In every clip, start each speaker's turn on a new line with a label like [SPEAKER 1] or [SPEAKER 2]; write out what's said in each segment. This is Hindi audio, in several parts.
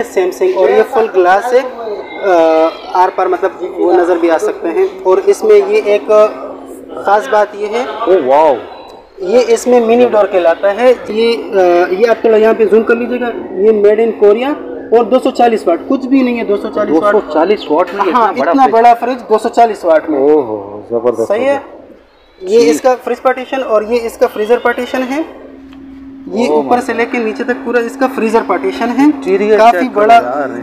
[SPEAKER 1] सैमसंग और ये फुल ग्लास है आर पार मतलब वो नज़र भी आ सकते हैं। और इसमें ये एक ख़ास बात ये है
[SPEAKER 2] ओ वाओ
[SPEAKER 1] ये इसमें मिनी डोर कहलाता है। ये ये आप थोड़ा यहाँ पे जूम कर लीजिएगा। ये मेड इन कोरिया और 240 वाट कुछ भी नहीं है 240 वाट
[SPEAKER 2] 240 वॉट में
[SPEAKER 1] हाँ
[SPEAKER 2] इतना बड़ा
[SPEAKER 1] इतना
[SPEAKER 2] फ्रिज।
[SPEAKER 1] बड़ा फ्रिज 240 वाट में।
[SPEAKER 2] ओहो ज़बरदस्त
[SPEAKER 1] सही है? ये इसका फ्रिज पार्टीशन और ये इसका फ्रीजर पार्टीशन है। ये
[SPEAKER 2] Oh
[SPEAKER 1] ऊपर से लेके नीचे तक पूरा इसका फ्रीजर पार्टीशन है।
[SPEAKER 2] इंटीरियर
[SPEAKER 1] काफ़ी बड़ा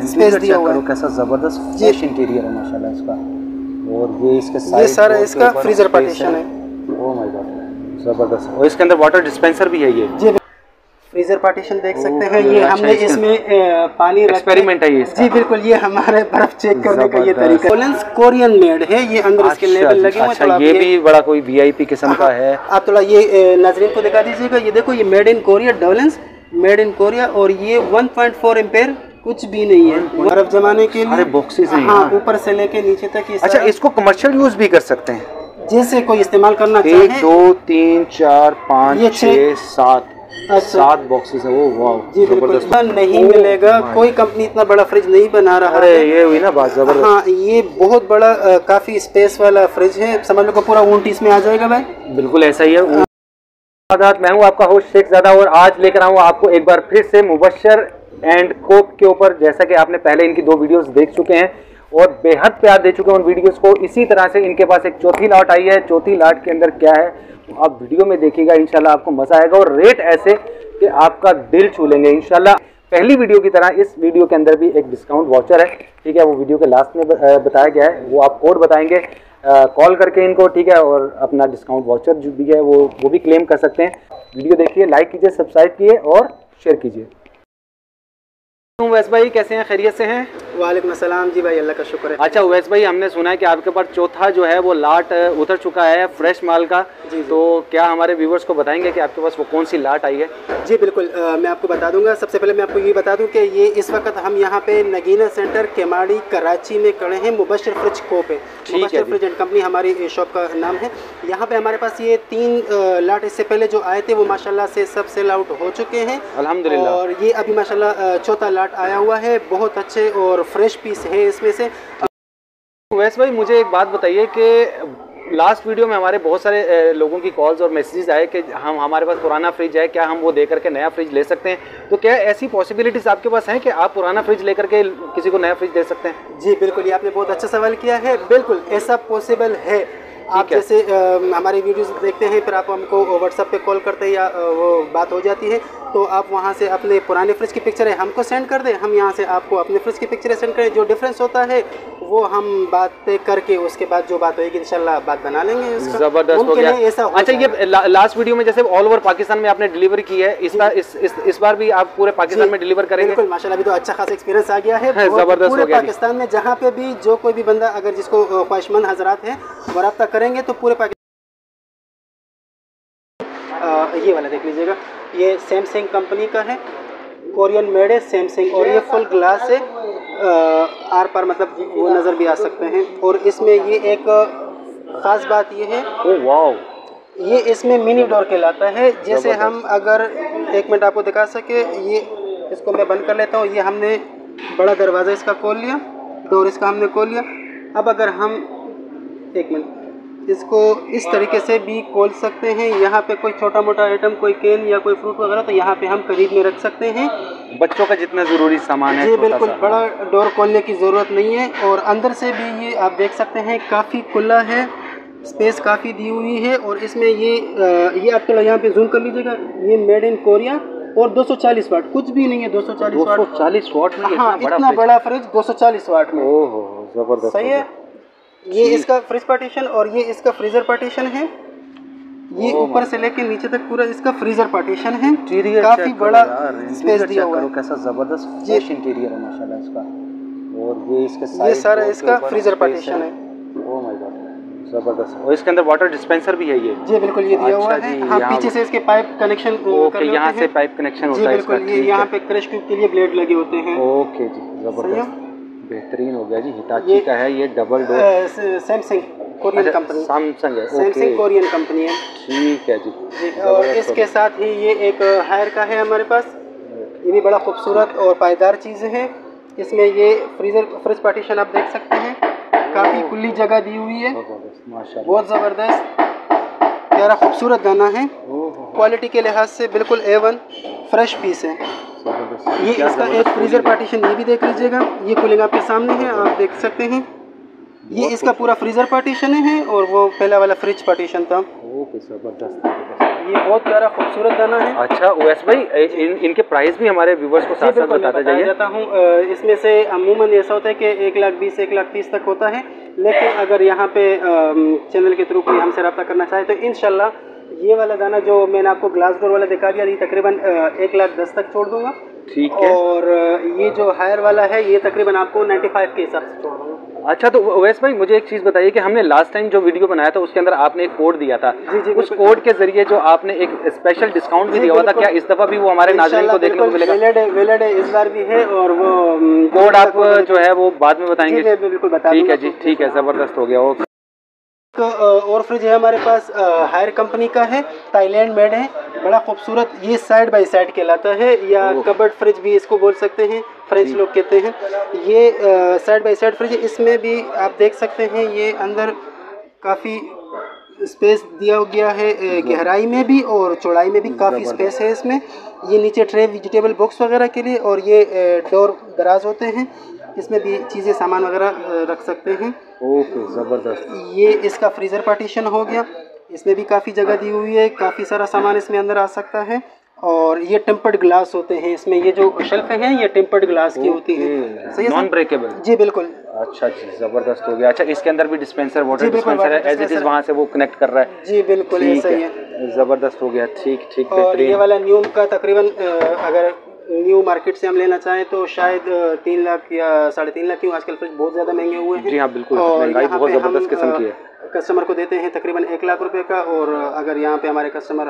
[SPEAKER 1] स्पेस दिया हुआ है।
[SPEAKER 2] कैसा ज़बरदस्त फ्रेश इंटीरियर है माशाल्लाह इसका। और ये इसके
[SPEAKER 1] ये सारा इसका फ्रीजर पार्टीशन है।
[SPEAKER 2] ओह माय गॉड ज़बरदस्त। और इसके अंदर वाटर डिस्पेंसर भी है ये।
[SPEAKER 1] जी फ्रीजर पार्टीशन देख सकते हैं। ये
[SPEAKER 2] अच्छा,
[SPEAKER 1] हमने इसमें पानी
[SPEAKER 2] एक्सपेरिमेंट है। ये
[SPEAKER 1] जी बिल्कुल ये हमारे बर्फ़ चेक करने का ये तरीका कोरियन मेड है ये अंदर इसके
[SPEAKER 2] अच्छा
[SPEAKER 1] लेबल लगे हुए हैं
[SPEAKER 2] अच्छा ये भी बड़ा कोई वीआईपी किस्म का है
[SPEAKER 1] आप थोड़ा ये नाजरीन को दिखा दीजिएगा। ये देखो ये मेड इन कोरिया डोलेंस मेड इन कोरिया और ये 1.4 एम्पेयर कुछ भी नहीं है। बर्फ़ जमाने के लिए
[SPEAKER 2] boxes हैं
[SPEAKER 1] हाँ ऊपर से लेके नीचे तक
[SPEAKER 2] अच्छा इसको कमर्शियल यूज़ भी कर सकते हैं।
[SPEAKER 1] जैसे कोई इस्तेमाल करना
[SPEAKER 2] एक दो तीन चार पाँच
[SPEAKER 1] छः
[SPEAKER 2] सात।
[SPEAKER 1] अच्छा।
[SPEAKER 2] सात बॉक्सेस है वो वाह
[SPEAKER 1] जी बिल्कुल। इतना नहीं मिलेगा कोई कंपनी इतना बड़ा फ्रिज नहीं बना रहा
[SPEAKER 2] अरे
[SPEAKER 1] है।
[SPEAKER 2] ये हुई ना बात ज़बरदस्त।
[SPEAKER 1] हाँ ये बहुत बड़ा अ, काफ़ी स्पेस वाला फ्रिज है। समझ लो पूरा ऊँट इसमें आ जाएगा भाई।
[SPEAKER 2] बिल्कुल ऐसा ही है। आदात मैं हूँ आपका होस्ट शेख ज़्यादा और आज लेकर आऊँ आपको एक बार फिर से मुबशर एंड कोप के ऊपर। जैसा कि आपने पहले इनकी दो वीडियोस देख चुके हैं और बेहद प्यार दे चुके हैं उन वीडियोस को। इसी तरह से इनके पास एक चौथी लाट आई है। चौथी लाट के अंदर क्या है? आप वीडियो में देखिएगा, इंशाल्लाह आपको मज़ा आएगा और रेट ऐसे कि आपका दिल छू लेंगे। इंशाल्लाह पहली वीडियो की तरह इस वीडियो के अंदर भी एक डिस्काउंट वाउचर है, ठीक है? वो वीडियो के लास्ट में बताया गया है, वो आप कोड बताएँगे कॉल करके इनको, ठीक है? और अपना डिस्काउंट वाउचर जो भी है, वो वो भी क्लेम कर सकते हैं। वीडियो देखिए लाइक कीजिए सब्सक्राइब कीजिए और शेयर कीजिए। उवैस भाई कैसे हैं? खैरियत से हैं?
[SPEAKER 1] वालेकुम अस्सलाम जी भाई अल्लाह का शुक्र है।
[SPEAKER 2] अच्छा उवैस भाई हमने सुना है कि आपके पास चौथा जो है वो लाट उतर चुका है फ्रेश माल का।
[SPEAKER 1] जी, जी।
[SPEAKER 2] तो क्या हमारे व्यूवर्स को बताएँगे कि आपके पास वो कौन सी लाट आई है?
[SPEAKER 1] जी बिल्कुल अ, मैं आपको बता दूँगा। सबसे पहले मैं आपको ये बता दूँ कि ये इस वक्त हम यहाँ पे नगीना सेंटर केमाड़ी कराची में खड़े हैं मुबशर फ्रिज को पे। मुबशर फ्रिज एंड कंपनी हमारी शॉप का नाम है। यहाँ पे हमारे पास ये तीन लाट इससे पहले जो आए थे वो माशाला से सब सेल आउट हो चुके हैं।
[SPEAKER 2] अल्हम्दुलिल्लाह।
[SPEAKER 1] और ये अभी माशाल्लाह अ, चौथा लाट आया हुआ है बहुत अच्छे और फ्रेश पीस है इसमें से।
[SPEAKER 2] वैस भाई मुझे एक बात बताइए कि लास्ट वीडियो में हमारे बहुत सारे लोगों की कॉल्स और मैसेजेस आए कि हम हमारे पास पुराना फ्रिज है क्या हम वो दे करके नया फ्रिज ले सकते हैं? तो क्या ऐसी पॉसिबिलिटीज़ आपके पास हैं कि आप पुराना फ्रिज लेकर के किसी को नया फ्रिज दे सकते हैं?
[SPEAKER 1] जी बिल्कुल ये आपने बहुत अच्छा सवाल किया है। बिल्कुल ऐसा पॉसिबल है। आप। जैसे हमारे वीडियोस देखते हैं फिर आप हमको व्हाट्सएप पे कॉल करते हैं या वो बात हो जाती है। तो आप वहाँ से अपने पुराने फ्रिज की पिक्चरें हमको सेंड कर दें। हम यहाँ से आपको अपने फ्रिज की पिक्चरें सेंड करें। जो डिफरेंस होता है वो हम बात पे करके उसके बाद जो बात होगी इंशाल्लाह बात बना लेंगे
[SPEAKER 2] ज़बरदस्त हो गया।
[SPEAKER 1] ऐसा हो
[SPEAKER 2] अच्छा ये ला, लास्ट वीडियो में जैसे ऑल ओवर पाकिस्तान में आपने डिलीवरी की है इस बार इस, इस इस बार भी आप पूरे पाकिस्तान में डिलीवर करेंगे?
[SPEAKER 1] बिल्कुल माशाल्लाह अभी तो अच्छा खासा एक्सपीरियंस आ गया है।
[SPEAKER 2] ज़बरदस्त
[SPEAKER 1] पूरे पाकिस्तान में जहाँ पे भी जो कोई भी बंदा अगर जिसको ख्वाहिशमंद हजरात हैं वो रब्ता करेंगे तो पूरे पाकिस्तान ये वाला देख लीजिएगा। ये सैमसंग कंपनी का है कोरियन मेड है सैमसंग और ये फुल ग्लास है आर पार मतलब वो नज़र भी आ सकते हैं। और इसमें ये एक ख़ास बात ये है
[SPEAKER 2] ओ वाओ
[SPEAKER 1] ये इसमें मिनी डोर कहलाता है जैसे हम अगर एक मिनट आपको दिखा सके ये इसको मैं बंद कर लेता हूँ। ये हमने बड़ा दरवाज़ा इसका खोल लिया डोर इसका हमने खोल लिया। अब अगर हम एक मिनट। इसको इस तरीके से भी खोल सकते हैं। यहाँ पे कोई छोटा मोटा आइटम कोई केन या कोई फ्रूट वगैरह तो यहाँ पे हम करीब में रख सकते हैं।
[SPEAKER 2] बच्चों का जितना ज़रूरी सामान है
[SPEAKER 1] जी
[SPEAKER 2] छोटा
[SPEAKER 1] बिल्कुल बड़ा डोर खोलने की ज़रूरत नहीं है। और अंदर से भी ये आप देख सकते हैं काफ़ी खुला है स्पेस काफ़ी दी हुई है। और इसमें ये ये आप थोड़ा यहाँ पे जूम कर लीजिएगा। ये मेड इन कोरिया और 240 वाट कुछ भी नहीं है 240 वाट
[SPEAKER 2] 240 वाट में
[SPEAKER 1] हाँ
[SPEAKER 2] इतना बड़ा फ्रिज
[SPEAKER 1] बड़ा फ्रिज 240 वाट में।
[SPEAKER 2] ओहो ज़बरदस्त
[SPEAKER 1] सही
[SPEAKER 2] है?
[SPEAKER 1] ये इसका फ्रिज पार्टीशन और ये इसका फ्रीजर पार्टीशन है। ये ऊपर से लेके नीचे तक पूरा इसका फ्रीजर पार्टीशन है।
[SPEAKER 2] इंटीरियर
[SPEAKER 1] काफ़ी बड़ा स्पेस दिया हुआ है।
[SPEAKER 2] कैसा ज़बरदस्त। फ्रेश इंटीरियर है माशाल्लाह इसका। और ये इसके
[SPEAKER 1] ये सारा इसका फ्रीजर पार्टीशन है।
[SPEAKER 2] ओह माय गॉड ज़बरदस्त। और इसके अंदर वाटर डिस्पेंसर भी है ये?
[SPEAKER 1] जी बिल्कुल ये दिया हुआ
[SPEAKER 2] अच्छा
[SPEAKER 1] है। हाँ पीछे से इसके पाइप कनेक्शन
[SPEAKER 2] ओके यहाँ से पाइप कनेक्शन होता है इसका
[SPEAKER 1] बिल्कुल ये यहाँ पे क्रश ट्यूब के लिए ब्लेड लगे होते हैं।
[SPEAKER 2] ओके जी ज़बरदस्त। बेहतरीन हो गया जी हिटाची
[SPEAKER 1] ये-
[SPEAKER 2] का है ये double door
[SPEAKER 1] Samsung Korean company
[SPEAKER 2] Samsung है
[SPEAKER 1] सैमसंग कोरियन कंपनी है।
[SPEAKER 2] ठीक है जी
[SPEAKER 1] जी और इसके साथ ही ये एक हायर का है हमारे पास। ये भी बड़ा खूबसूरत और पायदार चीज़ है। इसमें ये फ्रीजर फ्रिज पार्टीशन आप देख सकते हैं। काफ़ी खुली जगह दी हुई है। बहुत ज़बरदस्त। प्यारा खूबसूरत दाना है। क्वालिटी के लिहाज से बिल्कुल ए वन फ्रेश पीस है। ये इसका एक फ्रीज़र पार्टीशन ये भी देख लीजिएगा। ये कूलिंग आपके सामने है आप देख सकते हैं। ये इसका पूरा फ्रीज़र पार्टीशन है और वो पहला वाला फ्रिज पार्टीशन था।
[SPEAKER 2] ओके ज़बरदस्त ज़बरदस्त।
[SPEAKER 1] ये बहुत प्यारा खूबसूरत दाना है।
[SPEAKER 2] अच्छा ओएस भाई इन, इनके प्राइस भी हमारे व्यूवर्स को साथ साथ बताते जाइए।
[SPEAKER 1] जाता हूँ। इसमें से अमूमन ऐसा होता है कि एक लाख बीस एक लाख तीस तक होता है। लेकिन अगर यहाँ पे चैनल के थ्रू कोई हमसे रब्ता करना चाहे तो इन ये वाला दाना जो मैंने आपको ग्लास डोर वाला दिखा दिया ये तकरीबन एक लाख दस तक छोड़ दूँगा।
[SPEAKER 2] ठीक है।
[SPEAKER 1] और ये जो हायर वाला है ये तकरीबन आपको 95 के हिसाब से छोड़ दूँगा
[SPEAKER 2] अच्छा तो ओएस भाई मुझे एक चीज़ बताइए कि हमने लास्ट टाइम जो वीडियो बनाया था उसके अंदर आपने एक कोड दिया था।
[SPEAKER 1] जी, जी,
[SPEAKER 2] उस कोड के ज़रिए जो आपने एक स्पेशल डिस्काउंट भी दिया हुआ था क्या इस दफ़ा भी वो हमारे नाजरीन को देखने को मिलेगा?
[SPEAKER 1] वैलिड है वैलिड है इस बार भी है और वो
[SPEAKER 2] कोड आप जो है वो बाद में बताएँगे।
[SPEAKER 1] बिल्कुल
[SPEAKER 2] ठीक है जी ठीक है ज़बरदस्त हो गया ओके।
[SPEAKER 1] और फ्रिज है हमारे पास हायर कंपनी का है थाईलैंड मेड है बड़ा खूबसूरत ये साइड बाय साइड कहलाता है या। कबर्ड फ्रिज भी इसको बोल सकते हैं फ्रेंच लोग कहते हैं ये साइड बाय साइड फ्रिज इसमें भी आप देख सकते हैं ये अंदर काफ़ी स्पेस दिया गया है गहराई में भी और चौड़ाई में भी काफ़ी स्पेस है इसमें ये नीचे ट्रे वेजिटेबल बॉक्स वगैरह के लिए और ये डोर दराज होते हैं इसमें भी चीज़ें सामान वगैरह रख सकते हैं।
[SPEAKER 2] ओके ज़बरदस्त।
[SPEAKER 1] ये इसका फ्रीज़र पार्टीशन हो गया। इसमें भी काफ़ी जगह दी हुई है काफ़ी सारा सामान इसमें अंदर आ सकता है। और ये टेम्पर्ड ग्लास होते हैं इसमें ये जो शेल्फ हैं ये टेम्पर्ड ग्लास की होती है। सही
[SPEAKER 2] नॉन ब्रेकेबल
[SPEAKER 1] जी बिल्कुल।
[SPEAKER 2] अच्छा जी ज़बरदस्त हो गया। अच्छा इसके अंदर भी डिस्पेंसर वाटर डिस्पेंसर है एज इट इज़। वहाँ से वो कनेक्ट कर रहा है।
[SPEAKER 1] जी बिल्कुल ऐसा ही है।
[SPEAKER 2] ज़बरदस्त हो गया ठीक ठीक
[SPEAKER 1] और ये वाला न्यू का तकरीबन अगर न्यू मार्केट से हम लेना चाहें तो शायद तीन लाख या साढ़े तीन लाख क्यों? आजकल फ्रिज बहुत ज़्यादा महँगे हुए हैं।
[SPEAKER 2] जी हाँ बिल्कुल।
[SPEAKER 1] और
[SPEAKER 2] महँगाई बहुत ज़बरदस्त किस्म की है।
[SPEAKER 1] कस्टमर को देते हैं तकरीबन एक लाख रुपए का और अगर यहाँ पे हमारे कस्टमर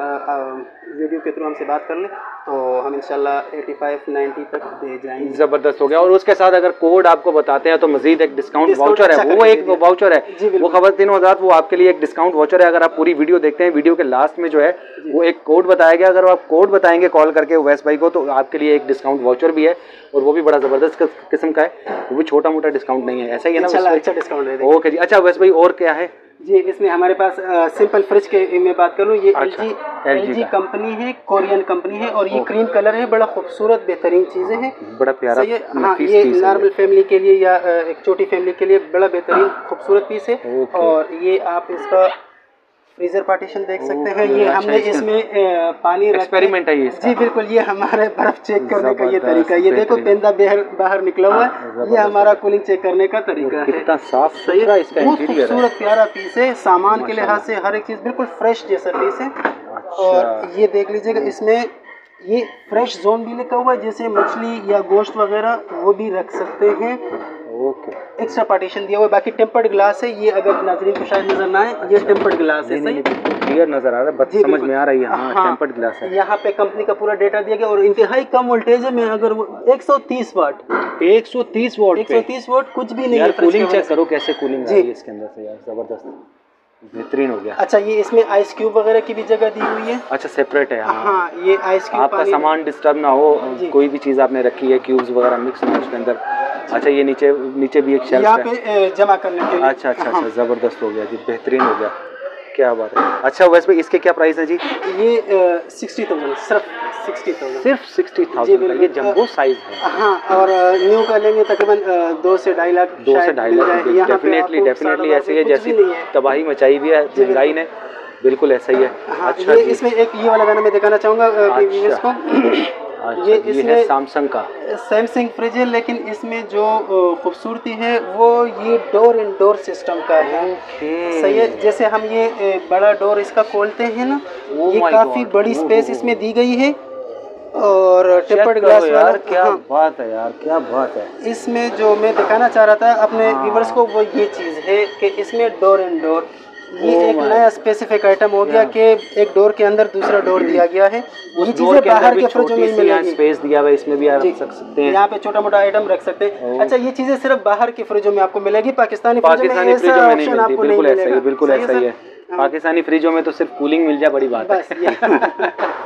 [SPEAKER 1] वीडियो के थ्रू हमसे बात कर लें तो हम इंशाल्लाह 85 90 तक दे जाएँगे।
[SPEAKER 2] ज़बरदस्त हो गया। और उसके साथ अगर कोड आपको बताते हैं तो मजीद एक डिस्काउंट वाउचर
[SPEAKER 1] अच्छा
[SPEAKER 2] है। वो एक वाउचर है। वो खबर तीनों हज़ार वो आपके लिए एक डिस्काउंट वाउचर है। अगर आप पूरी वीडियो देखते हैं वीडियो के लास्ट में जो है वो एक कोड बताया गया। अगर आप कोड बताएँगे कॉल करके वैस भाई को तो आपके लिए एक डिस्काउंट वाउचर भी है और वो भी बड़ा ज़बरदस्त किस्म का है। वो भी छोटा मोटा डिस्काउंट नहीं है। ऐसा ही है ना
[SPEAKER 1] अच्छा डिस्काउंट
[SPEAKER 2] ओके जी। अच्छा वैस भाई और क्या है?
[SPEAKER 1] जी इसमें हमारे पास आ, सिंपल फ्रिज के मैं बात करूँ ये
[SPEAKER 2] अच्छा,
[SPEAKER 1] एल जी कंपनी है कोरियन कंपनी है और ये क्रीम कलर है बड़ा खूबसूरत बेहतरीन चीज़ें हैं।
[SPEAKER 2] बड़ा प्यारा
[SPEAKER 1] ये हाँ ये। नॉर्मल फैमिली के लिए या एक छोटी फैमिली के लिए बड़ा बेहतरीन खूबसूरत पीस है। और ये आप इसका फ्रीजर पार्टीशन देख सकते हैं। ये
[SPEAKER 2] अच्छा,
[SPEAKER 1] हमने इसमें पानी
[SPEAKER 2] Experiment है ये इसका।
[SPEAKER 1] जी बिल्कुल ये हमारे बर्फ़ चेक करने का ये तरीका ये देखो पेंदा बाहर बाहर निकला हुआ है। ये हमारा कूलिंग चेक करने का तरीका है।
[SPEAKER 2] कितना साफ़
[SPEAKER 1] सही
[SPEAKER 2] सुथरा इसका इंटीरियर
[SPEAKER 1] खूबसूरत प्यारा पीस है। सामान के लिहाज से हर एक चीज़ बिल्कुल फ्रेश जैसा पीस है।
[SPEAKER 2] अच्छा।
[SPEAKER 1] और ये देख लीजिएगा इसमें ये फ्रेश जोन भी लिखा हुआ है जैसे मछली या गोश्त वगैरह वो भी रख सकते हैं।
[SPEAKER 2] ओके
[SPEAKER 1] एक्स्ट्रा पार्टीशन दिया हुआ है बाकी टेम्पर्ड ग्लास है ये अगर नाजरीन को शायद नज़र ना आए ये टेम्पर्ड ग्लास है सही?
[SPEAKER 2] क्लियर नज़र आ रहा है बस समझ में आ रही है हाँ
[SPEAKER 1] हाँ।
[SPEAKER 2] टेम्पर्ड ग्लास है।
[SPEAKER 1] यहाँ पे कंपनी का पूरा डेटा दिया गया और इंतहाई कम वोल्टेज है मैं अगर वो 130 वाट
[SPEAKER 2] 130 वोल्ट पे।
[SPEAKER 1] 130 वाट कुछ भी नहीं
[SPEAKER 2] यार
[SPEAKER 1] है
[SPEAKER 2] कूलिंग चेक करो कैसे कूलिंग आ। रही है इसके अंदर से यार ज़बरदस्त। बेहतरीन हो गया।
[SPEAKER 1] अच्छा ये इसमें आइस क्यूब वगैरह की भी जगह दी हुई है?
[SPEAKER 2] अच्छा सेपरेट है हाँ।
[SPEAKER 1] हाँ ये आइस क्यूब
[SPEAKER 2] आपका सामान डिस्टर्ब ना हो कोई भी चीज़ आपने रखी है क्यूब्स वगैरह मिक्स ना उसके अंदर अच्छा ये नीचे नीचे भी एक शेल्फ
[SPEAKER 1] यहाँ पे जमा करने के लिए।
[SPEAKER 2] अच्छा अच्छा अच्छा ज़बरदस्त हो गया जी बेहतरीन हो गया। क्या बात है। अच्छा वैसे इसके क्या प्राइस है जी?
[SPEAKER 1] ये सिक्सटी थाउज़ेंड सिर्फ़ सिक्सटी थाउज़ेंड
[SPEAKER 2] सिर्फ़ सिक्सटी थाउज़ेंड ये। जंबो साइज़ है।
[SPEAKER 1] हाँ और न्यू का लेंगे तकरीबन दो से ढाई लाख
[SPEAKER 2] दो से ढाई लाख डेफिनेटली डेफिनेटली ऐसी है जैसी
[SPEAKER 1] है।
[SPEAKER 2] तबाही मचाई भी है महँगाई ने। बिल्कुल ऐसा ही है।
[SPEAKER 1] हाँ
[SPEAKER 2] अच्छा
[SPEAKER 1] इसमें एक ये वाला गाना मैं दिखाना चाहूँगा
[SPEAKER 2] अच्छा।
[SPEAKER 1] ये
[SPEAKER 2] ये
[SPEAKER 1] इसमें-
[SPEAKER 2] सैमसंग का
[SPEAKER 1] सैमसंग फ्रिज है लेकिन इसमें जो खूबसूरती है वो ये डोर इन डोर सिस्टम का है सही है जैसे हम ये बड़ा डोर इसका खोलते हैं ना
[SPEAKER 2] Oh
[SPEAKER 1] ये काफ़ी बड़ी स्पेस
[SPEAKER 2] oh, oh.
[SPEAKER 1] इसमें दी गई है और टेपर्ड ग्लास वाला
[SPEAKER 2] यार क्या
[SPEAKER 1] हाँ,
[SPEAKER 2] बात है यार क्या बात है
[SPEAKER 1] इसमें जो मैं दिखाना चाह रहा था अपने
[SPEAKER 2] हाँ।
[SPEAKER 1] व्यूवर्स को वो ये चीज़ है कि इसमें डोर इन डोर ये
[SPEAKER 2] Oh
[SPEAKER 1] एक नया स्पेसिफिक आइटम हो गया कि एक डोर के अंदर दूसरा डोर दिया गया है। ये चीज़ें बाहर के फ्रिज में मिलेंगी।
[SPEAKER 2] स्पेस दिया हुआ है इसमें भी आप। रख सकते हैं।
[SPEAKER 1] यहाँ पे छोटा मोटा आइटम रख सकते हैं।
[SPEAKER 2] ओह।
[SPEAKER 1] अच्छा ये चीज़ें सिर्फ़ बाहर के फ्रिजों में आपको मिलेगी पाकिस्तानी
[SPEAKER 2] पाकिस्तानी
[SPEAKER 1] फ्रिजों में
[SPEAKER 2] नहीं मिलती
[SPEAKER 1] आपको
[SPEAKER 2] बिल्कुल ऐसा ही है बिल्कुल ऐसा ही है
[SPEAKER 1] हाँ,
[SPEAKER 2] पाकिस्तानी फ्रिजों में तो सिर्फ़ कूलिंग मिल जाए बड़ी बात है।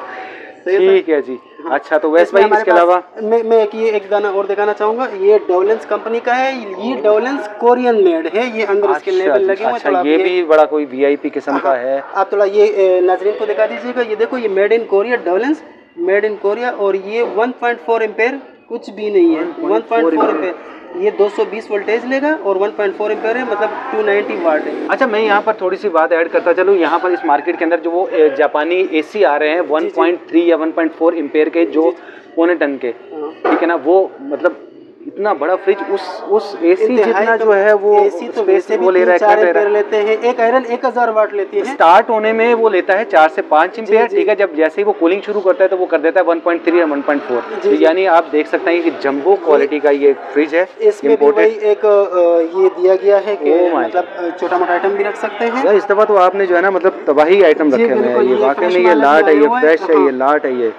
[SPEAKER 2] ठीक है जी। अच्छा तो वैसे भाई इसके अलावा?
[SPEAKER 1] मैं मैं एक ये एक दाना और दिखाना चाहूँगा। ये डोलेंस कंपनी का है। ये डोलेंस कोरियन मेड है। ये अंदर इसके लेबल लगे हुए
[SPEAKER 2] अच्छा ये भी बड़ा कोई वीआईपी किस्म का है
[SPEAKER 1] आप थोड़ा ये नाजरीन को दिखा दीजिएगा। ये देखो ये मेड इन कोरिया डोलेंस मेड इन कोरिया और ये 1.4 एम्पेयर कुछ भी नहीं है। 1.4 एम्पेयर ये 220 वोल्टेज लेगा और 1.4 पॉइंट है मतलब 290 वाट है।
[SPEAKER 2] अच्छा मैं यहाँ पर थोड़ी सी बात ऐड करता चलूँ। यहाँ पर इस मार्केट के अंदर जो वो जापानी एसी आ रहे हैं 1.3 या 1.4 पॉइंट के जो। पौने टन के।
[SPEAKER 1] हाँ।
[SPEAKER 2] ठीक है ना? वो मतलब इतना बड़ा फ्रिज उस उस एसी जितना जो है वो
[SPEAKER 1] एसी तो वैसे भी
[SPEAKER 2] वो ले रहा है ले है?
[SPEAKER 1] लेते हैं। एक आयरन 1000 वाट लेती है।
[SPEAKER 2] स्टार्ट होने में वो लेता है चार से पाँच एम्पेयर
[SPEAKER 1] जी।
[SPEAKER 2] ठीक है जब जैसे ही वो कूलिंग शुरू करता है तो वो कर देता है 1.3 या 1.4
[SPEAKER 1] जी,
[SPEAKER 2] तो
[SPEAKER 1] जी।
[SPEAKER 2] यानी आप देख सकते हैं कि जंबो क्वालिटी का ये फ्रिज है
[SPEAKER 1] इसमें
[SPEAKER 2] इम्पोर्टेड
[SPEAKER 1] एक ये दिया गया है कि
[SPEAKER 2] Oh
[SPEAKER 1] मतलब छोटा मोटा आइटम भी रख सकते हैं।
[SPEAKER 2] इस दफ़ा तो आपने जो है ना मतलब तबाही आइटम रखे हुए हैं। ये वाकई में ये लाट है ये
[SPEAKER 1] है,
[SPEAKER 2] फ्रेश है ये
[SPEAKER 1] हाँ।
[SPEAKER 2] लाट है ये।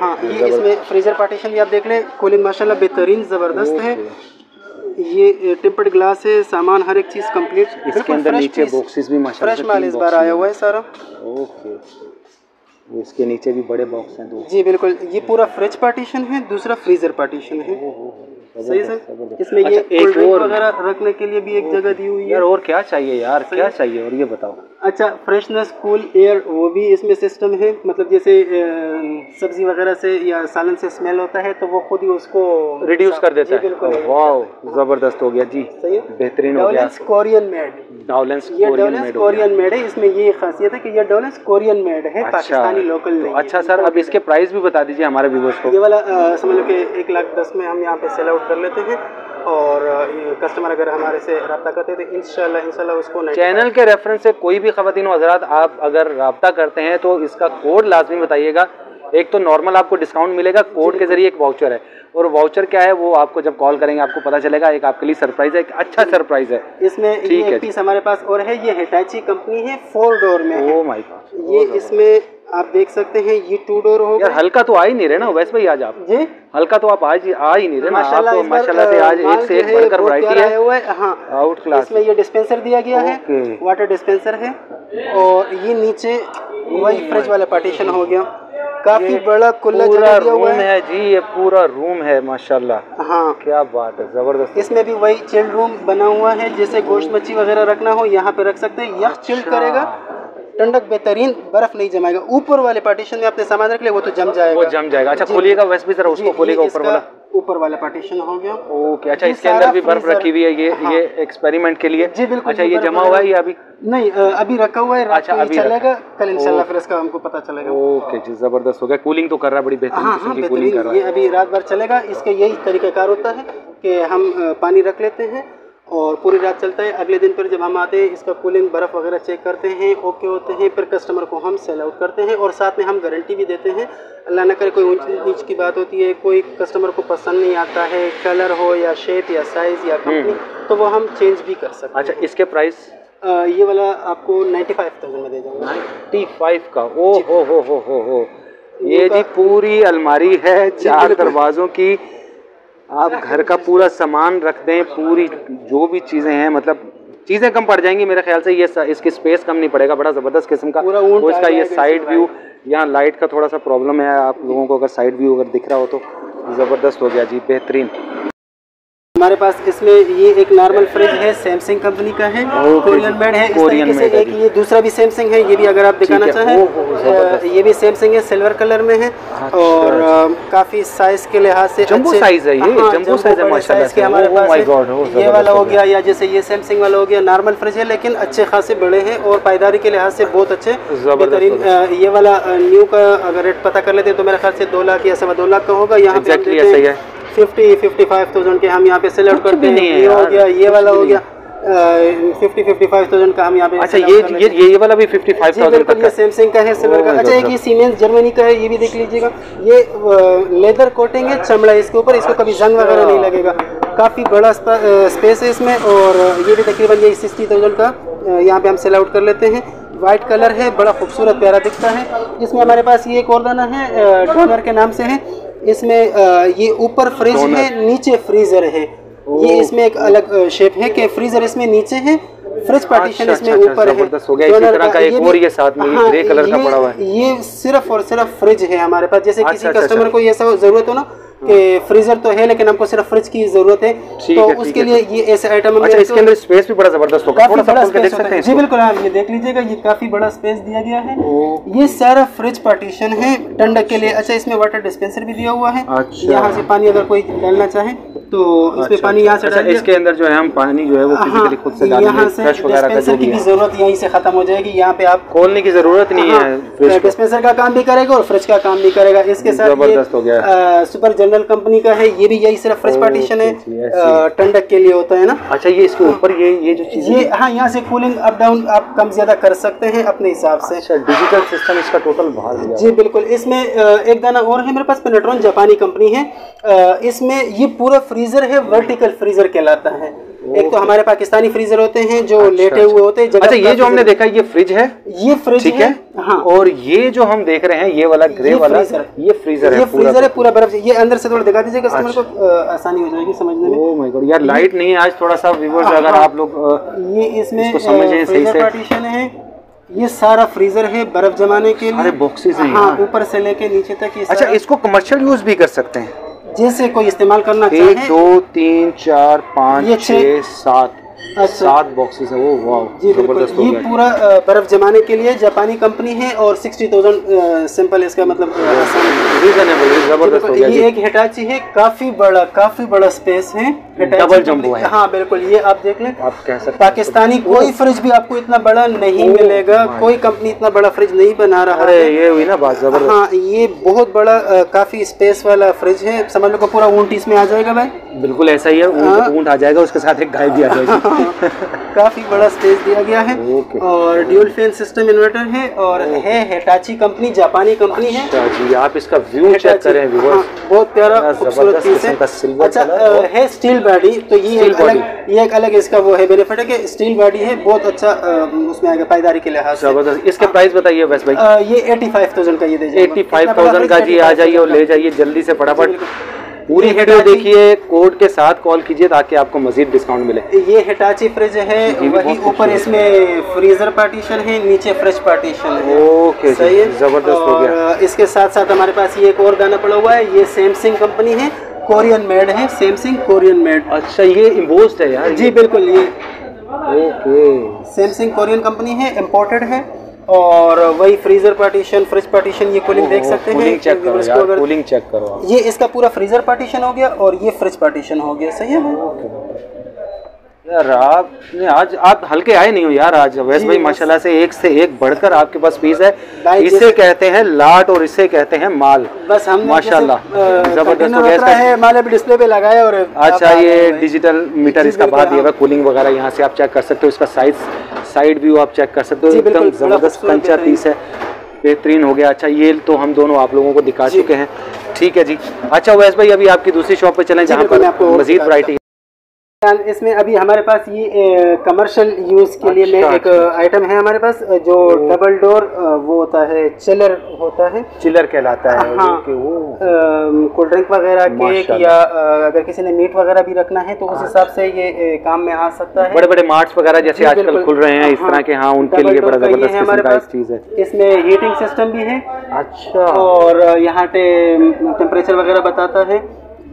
[SPEAKER 1] हाँ ये इसमें फ्रीजर पार्टीशन भी आप देख लें कूलिंग माशाल्लाह बेहतरीन ज़बरदस्त है। ये टिप्पड ग्लास है सामान हर एक चीज़ कंप्लीट
[SPEAKER 2] इसके अंदर नीचे बॉक्सेस भी माशाल्लाह
[SPEAKER 1] फ्रेश माल इस बार आया हुआ है सारा।
[SPEAKER 2] ओके। इसके नीचे भी बड़े बॉक्स हैं दो।
[SPEAKER 1] जी बिल्कुल ये पूरा फ्रिज पार्टीशन है दूसरा फ्रीजर पार्टीशन है। सही सर। इसमें ये
[SPEAKER 2] अच्छा, एक और-
[SPEAKER 1] वगैरह रखने के लिए भी एक जगह दी हुई है।
[SPEAKER 2] यार और क्या चाहिए यार क्या चाहिए और ये बताओ।
[SPEAKER 1] अच्छा फ्रेशनेस कूल एयर वो भी इसमें सिस्टम है? मतलब जैसे सब्ज़ी वगैरह से या सालन से स्मेल होता है तो वो खुद ही उसको
[SPEAKER 2] रिड्यूस कर देता है। वाह ज़बरदस्त हो गया जी।
[SPEAKER 1] सही है।
[SPEAKER 2] बेहतरीन हो गया।
[SPEAKER 1] कोरियन मेड
[SPEAKER 2] डाउलेंस
[SPEAKER 1] ये डोलेंस कोरियन मेड है इसमें ये खासियत है कि ये डोलेंस कोरियन मेड है पाकिस्तानी लोकल।
[SPEAKER 2] अच्छा सर अब इसके प्राइस भी बता दीजिए हमारे व्यूवर्स को।
[SPEAKER 1] ये वाला समझ लो कि एक लाख दस में हम यहाँ पे सेल आउट कर लेते हैं और कस्टमर अगर हमारे से रबा करते हैं तो इंशाल्लाह इंशाल्लाह उसको
[SPEAKER 2] चैनल के रेफरेंस से कोई भी खवतिन हजरात आप अगर रबता करते हैं तो इसका कोड लाजमी बताइएगा। एक तो नॉर्मल आपको डिस्काउंट मिलेगा कोड के ज़रिए एक वाउचर है। और वाउचर क्या है वो आपको जब कॉल करेंगे आपको पता चलेगा एक आपके लिए सरप्राइज़ है एक अच्छा सरप्राइज़ है।
[SPEAKER 1] इसमें
[SPEAKER 2] ठीक है
[SPEAKER 1] पीस हमारे पास और है ये हिटाची कंपनी है फोर डोर में
[SPEAKER 2] ओ माय गॉड
[SPEAKER 1] ये इसमें आप देख सकते हैं ये टू डोर
[SPEAKER 2] हो
[SPEAKER 1] यार
[SPEAKER 2] हल्का तो आ ही नहीं रहे ना वैसे भाई आज आप।
[SPEAKER 1] जी?
[SPEAKER 2] हल्का तो आप आज आ ही नहीं रहे ना आप तो माशाल्लाह से आज एक से एक बढ़कर वैरायटी है।
[SPEAKER 1] हुआ है हाँ।
[SPEAKER 2] आउट क्लास
[SPEAKER 1] इसमें ये डिस्पेंसर दिया गया है वाटर डिस्पेंसर है और ये नीचे वही फ्रिज वाला पार्टीशन हो गया। काफ़ी बड़ा कुल्ला जगह दिया
[SPEAKER 2] रूम
[SPEAKER 1] हुआ है।
[SPEAKER 2] है जी ये पूरा रूम है माशाल्लाह।
[SPEAKER 1] हाँ।
[SPEAKER 2] क्या बात है ज़बरदस्त।
[SPEAKER 1] इसमें भी वही चिल्ड रूम बना हुआ है जैसे गोश्त मच्छी वगैरह रखना हो यहाँ पे रख सकते हैं। यह चिल्ड
[SPEAKER 2] अच्छा।
[SPEAKER 1] करेगा ठंडक बेहतरीन बर्फ़ नहीं जमाएगा। ऊपर वाले पार्टीशन में आपने सामान रख लिया वो तो जम जाएगा।
[SPEAKER 2] वो जम जाएगा। अच्छा। खोलिएगा वैसे भी जरा उसको खोलिएगा ऊपर वाला।
[SPEAKER 1] ऊपर वाला पार्टीशन हो गया।
[SPEAKER 2] ओके अच्छा इसके अंदर भी बर्फ़ रखी हुई है ये
[SPEAKER 1] हाँ।
[SPEAKER 2] ये एक्सपेरिमेंट के लिए।
[SPEAKER 1] जी, बिल्कुल,
[SPEAKER 2] अच्छा
[SPEAKER 1] ये
[SPEAKER 2] जमा हुआ है या अभी?
[SPEAKER 1] नहीं अभी रखा हुआ है
[SPEAKER 2] अच्छा, अभी
[SPEAKER 1] चलेगा कल इंशाल्लाह फिर इसका हमको पता चलेगा।
[SPEAKER 2] ओके जी ज़बरदस्त हो गया। कूलिंग तो कर रहा है बड़ी बेहतरीन
[SPEAKER 1] हाँ हाँ
[SPEAKER 2] कूलिंग कर
[SPEAKER 1] बेहतरीन
[SPEAKER 2] है।
[SPEAKER 1] ये अभी रात भर चलेगा। इसका यही तरीक़ाकार होता है कि हम पानी रख लेते हैं और पूरी रात चलता है। अगले दिन पर जब हम आते हैं इसका कूलिंग बर्फ़ वगैरह चेक करते हैं ओके होते हैं फिर कस्टमर को हम सेल आउट करते हैं और साथ में हम गारंटी भी देते हैं। अल्लाह न करे कोई ऊंच नीच की बात होती है कोई कस्टमर को पसंद नहीं आता है कलर हो या शेप या साइज़ या कंपनी तो वो हम चेंज भी कर सकते
[SPEAKER 2] अच्छा इसके प्राइस
[SPEAKER 1] अ, ये वाला आपको नाइन्टी फाइव थाउज़ेंड में दे जाऊँगा।
[SPEAKER 2] नाइन्टी फाइव का ओ हो हो हो हो। ये जी पूरी अलमारी है चार दरवाजों की। आप घर का पूरा सामान रख दें पूरी जो भी चीज़ें हैं मतलब चीज़ें कम पड़ जाएँगी मेरे ख्याल से ये इसकी स्पेस कम नहीं पड़ेगा बड़ा ज़बरदस्त किस्म का
[SPEAKER 1] आ
[SPEAKER 2] इसका ये साइड व्यू यहाँ लाइट का थोड़ा सा प्रॉब्लम है आप लोगों को अगर साइड व्यू अगर दिख रहा हो तो ज़बरदस्त हो गया जी बेहतरीन।
[SPEAKER 1] हमारे पास इसमें ये एक नॉर्मल फ्रिज है सैमसंग कंपनी का है कोरियन मेड है
[SPEAKER 2] कोरियन मेड
[SPEAKER 1] एक ये दूसरा भी सैमसंग है ये भी अगर आप दिखाना चाहें ये भी सैमसंग है सिल्वर कलर में है
[SPEAKER 2] अच्छा,
[SPEAKER 1] और काफ़ी साइज़ के लिहाज से
[SPEAKER 2] जंबो साइज़ है ये,
[SPEAKER 1] हाँ,
[SPEAKER 2] जंबो साइज़ है
[SPEAKER 1] साइज़ के हमारे पास है।
[SPEAKER 2] गॉड, ओ,
[SPEAKER 1] ये वाला
[SPEAKER 2] हो
[SPEAKER 1] हो
[SPEAKER 2] गया।
[SPEAKER 1] गया या जैसे ये सैमसंग वाला हो गया नॉर्मल फ्रिज है लेकिन अच्छे खासे बड़े हैं और पायदारी के लिहाज से बहुत अच्छे बेहतरीन ये वाला न्यू का अगर रेट पता कर लेते हैं तो मेरे ख्याल से दो लाख या सवा दो लाख का होगा। यहाँ पे फिफ्टी फिफ्टी फाइव थाउज़ेंड के हम यहाँ पे सेलेक्ट करते हैं। ये हो गया ये वाला हो गया फिफ्टी फिफ्टी फाइव थाउज़ेंड का हम यहाँ पे
[SPEAKER 2] अच्छा ये ये ये वाला भी फिफ्टी फाइव थाउज़ेंड
[SPEAKER 1] ये
[SPEAKER 2] का
[SPEAKER 1] सैमसंग का है सिल्वर का। अच्छा एक ये सीमेंस जर्मनी का है ये भी देख लीजिएगा। ये लेदर कोटिंग है चमड़ा इसके ऊपर इसको कभी जंग वगैरह नहीं लगेगा। काफ़ी बड़ा स्पेस है इसमें और ये भी तकरीबन ये सिक्सटी थाउज़ेंड का यहाँ पे हम सेल आउट कर लेते हैं। वाइट कलर है बड़ा खूबसूरत प्यारा दिखता है। इसमें हमारे पास ये एक और दाना है डोनर के नाम से है। इसमें ये ऊपर फ्रिज है नीचे फ्रीजर है ये इसमें एक अलग शेप है कि फ्रीजर इसमें नीचे है फ्रिज पार्टीशन
[SPEAKER 2] अच्छा,
[SPEAKER 1] इसमें
[SPEAKER 2] अच्छा,
[SPEAKER 1] ऊपर है
[SPEAKER 2] हो गया। इसी तरह का एक
[SPEAKER 1] ये
[SPEAKER 2] और ये साथ में
[SPEAKER 1] हाँ,
[SPEAKER 2] ग्रे कलर का पड़ा हुआ है।
[SPEAKER 1] ये सिर्फ़ और सिर्फ़ फ्रिज है हमारे पास जैसे किसी कस्टमर
[SPEAKER 2] अच्छा।
[SPEAKER 1] को ये सब ज़रूरत हो ना कि फ्रीजर तो है लेकिन हमको सिर्फ़ फ्रिज की ज़रूरत है। तो
[SPEAKER 2] है,
[SPEAKER 1] उसके लिए ये ऐसे आइटम
[SPEAKER 2] अच्छा इसके अंदर स्पेस भी बड़ा ज़बरदस्त होगा।
[SPEAKER 1] काफ़ी
[SPEAKER 2] थोड़ा सा देख सकते
[SPEAKER 1] हैं जी बिल्कुल हाँ ये देख लीजिएगा ये काफ़ी बड़ा स्पेस दिया गया है। ये सारा फ्रिज पार्टीशन है ठंडक के लिए। अच्छा। इसमें वाटर डिस्पेंसर भी दिया हुआ है।
[SPEAKER 2] अच्छा।
[SPEAKER 1] यहाँ से पानी अगर कोई डालना चाहे तो इसमें
[SPEAKER 2] अच्छा,
[SPEAKER 1] पानी यहाँ से
[SPEAKER 2] अच्छा,
[SPEAKER 1] डाल
[SPEAKER 2] इसके अंदर जो है हम पानी जो है वो
[SPEAKER 1] हाँ,
[SPEAKER 2] फिजिकली खुद से
[SPEAKER 1] यहाँ से डिस्पेंसर की भी ज़रूरत यहीं से खत्म हो जाएगी। यहाँ पे आप
[SPEAKER 2] खोलने की ज़रूरत नहीं है
[SPEAKER 1] डिस्पेंसर का। काम भी करेगा और फ्रिज का काम भी करेगा। इसके साथ
[SPEAKER 2] ज़बरदस्त हो गया।
[SPEAKER 1] सुपर जनरल कंपनी का है ये भी यही सिर्फ़ फ्रेश पार्टीशन है ठंडक के लिए होता है ना?
[SPEAKER 2] अच्छा ये इसके ऊपर ये ये जो चीज़
[SPEAKER 1] ये हाँ? यहाँ से कूलिंग अप डाउन आप कम ज़्यादा कर सकते हैं अपने हिसाब से।
[SPEAKER 2] अच्छा डिजिटल सिस्टम इसका टोटल बाहर
[SPEAKER 1] जी बिल्कुल। इसमें एक दाना और है मेरे पास पेनेट्रॉन जापानी कंपनी है। इसमें ये पूरा फ्रीजर है वर्टिकल फ्रीजर कहलाता है। एक तो हमारे पाकिस्तानी फ्रीजर होते हैं जो अच्छा, लेटे हुए होते हैं
[SPEAKER 2] अच्छा ये जो हमने देखा ये फ्रिज है?
[SPEAKER 1] ये फ्रिज
[SPEAKER 2] ठीक है
[SPEAKER 1] है? हाँ।
[SPEAKER 2] और ये जो हम देख रहे हैं ये वाला ग्रे
[SPEAKER 1] ये
[SPEAKER 2] वाला। ये फ्रीजर है
[SPEAKER 1] ये फ्रीजर है पूरा बर्फ़ ये अंदर से थोड़ा दिखा दीजिए कस्टमर को आसानी हो जाएगी समझने में।
[SPEAKER 2] ओ माय गॉड यार लाइट नहीं है आज थोड़ा सा व्यूवर्स अगर आप लोग
[SPEAKER 1] ये इसमें
[SPEAKER 2] समझें सही से।
[SPEAKER 1] पार्टीशन है। ये सारा फ्रीजर है बर्फ़ जमाने के लिए।
[SPEAKER 2] बॉक्सेस हैं
[SPEAKER 1] हाँ ऊपर से लेके नीचे तक ये
[SPEAKER 2] अच्छा इसको कमर्शियल यूज़ भी कर सकते हैं।
[SPEAKER 1] जैसे कोई इस्तेमाल करना
[SPEAKER 2] एक
[SPEAKER 1] चाहे।
[SPEAKER 2] दो तीन चार पाँच
[SPEAKER 1] छः-
[SPEAKER 2] छः सात।
[SPEAKER 1] अच्छा।
[SPEAKER 2] सात बॉक्सेस है वो वाह
[SPEAKER 1] जी
[SPEAKER 2] ज़बरदस्त
[SPEAKER 1] ये पूरा बर्फ़ जमाने के लिए जापानी कंपनी है और सिक्सटी थाउज़ेंड सिंपल इसका मतलब
[SPEAKER 2] रीजनेबल ज़बरदस्त हो गया
[SPEAKER 1] ये एक हिटाची है काफ़ी बड़ा काफ़ी बड़ा स्पेस है।
[SPEAKER 2] डबल है।
[SPEAKER 1] हाँ बिल्कुल ये आप देख लें।
[SPEAKER 2] आप कह सकते
[SPEAKER 1] पाकिस्तानी कोई फ्रिज भी आपको इतना बड़ा नहीं मिलेगा। कोई कंपनी इतना बड़ा फ्रिज नहीं बना रहा
[SPEAKER 2] अरे
[SPEAKER 1] है।
[SPEAKER 2] ये हुई ना बात ज़बरदस्त।
[SPEAKER 1] हाँ ये बहुत बड़ा काफ़ी स्पेस वाला फ्रिज है। समझ लो पूरा ऊँट इसमें आ जाएगा भाई।
[SPEAKER 2] बिल्कुल ऐसा ही है ऊँट ऊँट आ जाएगा उसके साथ एक गाय भी आ जाएगी।
[SPEAKER 1] काफ़ी बड़ा स्पेस दिया गया है। और ड्यूल फ़ैन सिस्टम इन्वर्टर है और है हिटाची कंपनी जापानी कंपनी है।
[SPEAKER 2] अच्छा जी आप इसका व्यू चेक करें
[SPEAKER 1] हाँ, बहुत प्यारा खूबसूरत पीस है। अच्छा है स्टील बॉडी तो ये एक अलग ये एक अलग इसका वो है बेनिफिट है कि स्टील बॉडी है बहुत अच्छा उसमें आएगा पायदारी के लिहाज
[SPEAKER 2] ज़बरदस्त। इसके प्राइस बताइए वैस भाई।
[SPEAKER 1] ये एटी फाइव थाउज़ेंड का ये दे जाऊँगा।
[SPEAKER 2] एट्टी
[SPEAKER 1] इतना
[SPEAKER 2] फाइव थाउज़ेंड का जी आ जाइए और ले जाइए जल्दी से फटाफट। पूरी वीडियो देखिए कोड के साथ कॉल कीजिए ताकि आपको मजीद डिस्काउंट मिले।
[SPEAKER 1] ये हिटाची फ्रिज है वही ऊपर इसमें फ्रीजर पार्टीशन है नीचे फ्रिज पार्टीशन है।
[SPEAKER 2] ओके
[SPEAKER 1] सही
[SPEAKER 2] ज़बरदस्त हो गया।
[SPEAKER 1] इसके साथ साथ हमारे पास ये एक और दाना पड़ा हुआ है ये सैमसंग कंपनी है कोरियन मेड है सैमसंग कोरियन मेड
[SPEAKER 2] अच्छा ये इम्बोस्ड है यार
[SPEAKER 1] जी बिल्कुल ये
[SPEAKER 2] ओके।
[SPEAKER 1] सैमसंग कोरियन कंपनी है इम्पोर्टेड है। और वही फ्रीजर पार्टीशन फ्रिज पार्टीशन ये कूलिंग देख सकते हैं।
[SPEAKER 2] कूलिंग चेक करो यार
[SPEAKER 1] अगर-
[SPEAKER 2] कूलिंग चेक करो
[SPEAKER 1] ये इसका पूरा फ्रीजर पार्टीशन हो गया और ये फ्रिज पार्टीशन हो गया। सही है
[SPEAKER 2] यार आपने आज आप हल्के आए नहीं हो यार आज। वैसे भाई। माशाल्लाह से एक से एक बढ़कर आपके पास पीस है। इसे कहते हैं लाट और इसे कहते हैं माल।
[SPEAKER 1] बस हमने
[SPEAKER 2] माशाल्लाह। ज़बरदस्त हो गया
[SPEAKER 1] है माले भी डिस्प्ले पे लगाया और
[SPEAKER 2] अच्छा ये डिजिटल मीटर इसका बाहर दिया हुआ
[SPEAKER 1] हाँ।
[SPEAKER 2] कूलिंग वगैरह यहाँ से आप चेक कर सकते हो। इसका साइज़ साइड व्यू आप चेक कर सकते हो। एकदम ज़बरदस्त कंचा पीस है। बेहतरीन हो गया। अच्छा ये तो हम दोनों आप लोगों को दिखा चुके हैं। ठीक है जी। अच्छा वैस भाई अभी आपकी दूसरी शॉप पे चलें जहाँ पर मजीद वरायटी
[SPEAKER 1] इसमें अभी हमारे पास ये कमर्शियल यूज़ के लिए में
[SPEAKER 2] अच्छा,
[SPEAKER 1] एक आइटम है हमारे पास जो डबल डोर वो होता है चिलर होता है।
[SPEAKER 2] चिलर कहलाता है
[SPEAKER 1] हाँ।
[SPEAKER 2] वो
[SPEAKER 1] कोल्ड ड्रिंक वगैरह केक या अगर किसी ने मीट वगैरह भी रखना है तो उस हिसाब से ये काम में आ सकता है।
[SPEAKER 2] बड़े बड़े मार्ट्स वगैरह जैसे आजकल खुल रहे हैं इस
[SPEAKER 1] हाँ,
[SPEAKER 2] तरह के हाँ उनके लिए बड़ा ज़बरदस्त
[SPEAKER 1] हमारे पास।
[SPEAKER 2] चीज़ है।
[SPEAKER 1] इसमें हीटिंग सिस्टम भी है।
[SPEAKER 2] अच्छा।
[SPEAKER 1] और यहाँ पे टेम्परेचर वगैरह बताता है।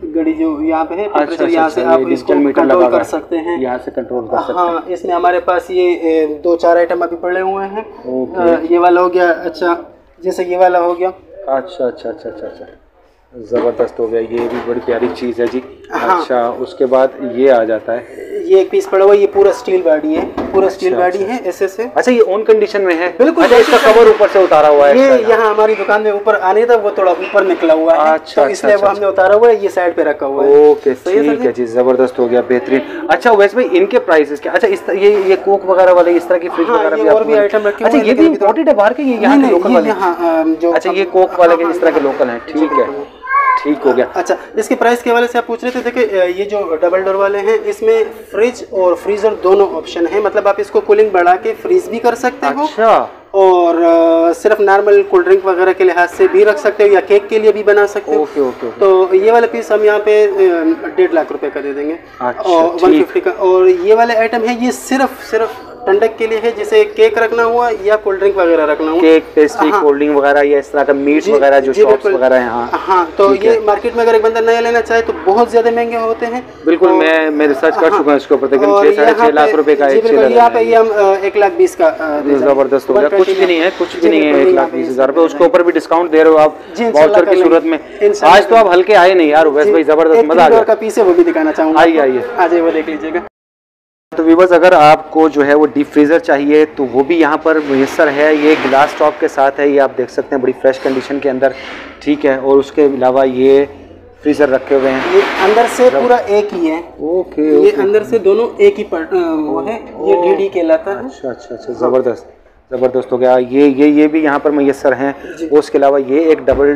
[SPEAKER 1] घड़ी जो यहाँ पे है
[SPEAKER 2] अच्छा
[SPEAKER 1] टेम्परेचर
[SPEAKER 2] अच्छा
[SPEAKER 1] यहाँ से
[SPEAKER 2] अच्छा,
[SPEAKER 1] आप इसको कंट्रोल कर सकते हैं।
[SPEAKER 2] यहाँ से कंट्रोल कर सकते हैं।
[SPEAKER 1] हाँ इसमें हमारे पास ये दो चार आइटम अभी पड़े हुए हैं। ये वाला हो गया अच्छा जैसे ये वाला हो गया।
[SPEAKER 2] अच्छा अच्छा अच्छा अच्छा अच्छा। ज़बरदस्त हो गया ये भी बड़ी प्यारी चीज़ है जी।
[SPEAKER 1] हाँ।
[SPEAKER 2] अच्छा उसके बाद ये आ जाता है।
[SPEAKER 1] ये एक पीस पड़ा हुआ ये पूरा स्टील बॉडी है पूरा स्टील
[SPEAKER 2] अच्छा,
[SPEAKER 1] बॉडी है ऐसे से
[SPEAKER 2] अच्छा ये ऑन कंडीशन में है?
[SPEAKER 1] बिल्कुल,
[SPEAKER 2] अच्छा इसका कवर ऊपर से उतारा हुआ है
[SPEAKER 1] ये यहाँ हमारी दुकान में ऊपर आने था वो थोड़ा ऊपर निकला हुआ है
[SPEAKER 2] अच्छा,
[SPEAKER 1] तो इसलिए
[SPEAKER 2] अच्छा,
[SPEAKER 1] वो हमने उतारा हुआ है ये साइड पे रखा हुआ है।
[SPEAKER 2] ओके
[SPEAKER 1] है सर
[SPEAKER 2] ठीक? है जी ज़बरदस्त हो गया बेहतरीन। अच्छा वैसे भाई इनके प्राइसेस क्या? अच्छा इस ये ये कोक वगैरह वाले इस तरह की फ्रिज
[SPEAKER 1] हाँ,
[SPEAKER 2] वगैरह भी
[SPEAKER 1] और भी आइटम रखे
[SPEAKER 2] अच्छा ये भी
[SPEAKER 1] तो-
[SPEAKER 2] इम्पोर्टेड है बाहर के? ये यहाँ के लोकल वाले? अच्छा ये कोक वाले के
[SPEAKER 1] हाँ,
[SPEAKER 2] इस तरह के
[SPEAKER 1] हाँ,
[SPEAKER 2] लोकल है ठीक है। ठीक हो गया।
[SPEAKER 1] अच्छा इसके प्राइस के हवाले से आप पूछ रहे थे देखिए ये जो डबल डोर वाले हैं इसमें फ्रिज और फ्रीजर दोनों ऑप्शन है। मतलब आप इसको कूलिंग बढ़ा के फ्रीज भी कर सकते हो
[SPEAKER 2] अच्छा।
[SPEAKER 1] और अ, सिर्फ़ नॉर्मल कोल्ड ड्रिंक वगैरह के लिहाज से भी रख सकते हो या केक के लिए भी बना सकते हो।
[SPEAKER 2] Okay okay okay.
[SPEAKER 1] तो ये वाला पीस हम यहाँ पे डेढ़ लाख रुपए का दे देंगे।
[SPEAKER 2] अच्छा,
[SPEAKER 1] और वन फिफ्टी का और ये वाले आइटम है ये सिर्फ़ सिर्फ़ ठंडक के लिए है जैसे केक रखना हुआ या कोल्ड ड्रिंक वगैरह रखना हुआ।
[SPEAKER 2] केक पेस्ट्री
[SPEAKER 1] हाँ।
[SPEAKER 2] कोल्ड ड्रिंक वगैरह या इस तरह का मीट वगैरह जो शॉप्स वगैरह हैं हाँ।
[SPEAKER 1] हाँ तो ये मार्केट में अगर एक बंदा नया लेना चाहे तो बहुत ज़्यादा महँगे होते हैं।
[SPEAKER 2] बिल्कुल मैं मैं रिसर्च कर
[SPEAKER 1] हाँ,
[SPEAKER 2] चुका हूँ इसके ऊपर तकरीबन
[SPEAKER 1] और
[SPEAKER 2] छः साढ़े
[SPEAKER 1] यहाँ
[SPEAKER 2] लाख रुपए का एक
[SPEAKER 1] यहाँ पे हम एक लाख बीस का।
[SPEAKER 2] ज़बरदस्त हो गया। कुछ भी नहीं है कुछ भी नहीं है एक लाख बीस हज़ार रुपए उसके ऊपर भी डिस्काउंट दे रहे हो आप वाउचर की सूरत में। आज तो आप हल्के आए नहीं यार वैसे भाई ज़बरदस्त मज़ा आ गया।
[SPEAKER 1] पीस है वो भी दिखाना चाहूँगा।
[SPEAKER 2] आइए, आइए।
[SPEAKER 1] आ जाइए वो देख लीजिएगा।
[SPEAKER 2] तो व्यूवर्स अगर आपको जो है वो डीप फ्रीज़र चाहिए तो वो भी यहाँ पर मैसर है ये ग्लास टॉप के साथ है ये आप देख सकते हैं बड़ी फ्रेश कंडीशन के अंदर ठीक है और उसके अलावा ये फ्रीज़र रखे हुए हैं।
[SPEAKER 1] ये अंदर से पूरा एक ही है।
[SPEAKER 2] ओके
[SPEAKER 1] ये ओके। अंदर से दोनों एक ही पर, वो है ये डीडी कहलाता है।
[SPEAKER 2] अच्छा अच्छा अच्छा ज़बरदस्त ज़बरदस्त हो गया। ये ये ये भी यहाँ पर मैसर हैं। उसके अलावा ये एक डबल